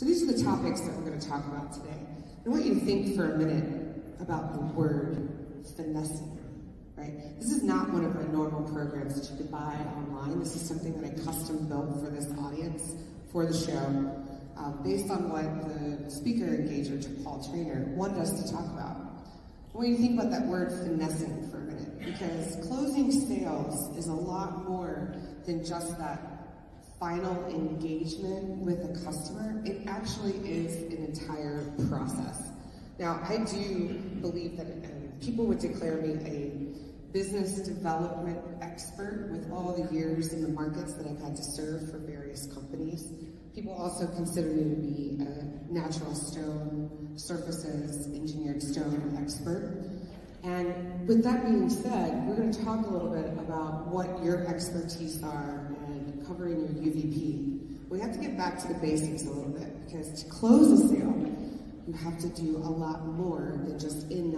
So these are the topics that we're going to talk about today. I want you to think for a minute about the word finessing, right? This is not one of my normal programs that you could buy online. This is something that I custom built for this audience, for the show, uh, based on what the speaker engager, Paul Trainer, wanted us to talk about. When you think about that word finessing for a minute, because closing sales is a lot more than just that final engagement with a customer, it actually is an entire process. Now, I do believe that um, people would declare me a business development expert with all the years in the markets that I've had to serve for various companies. People also consider me to be a natural stone surfaces engineered stone expert. And with that being said, we're going to talk a little bit about what your expertise are and covering your UVP. We have to get back to the basics a little bit because to close a sale, you have to do a lot more than just in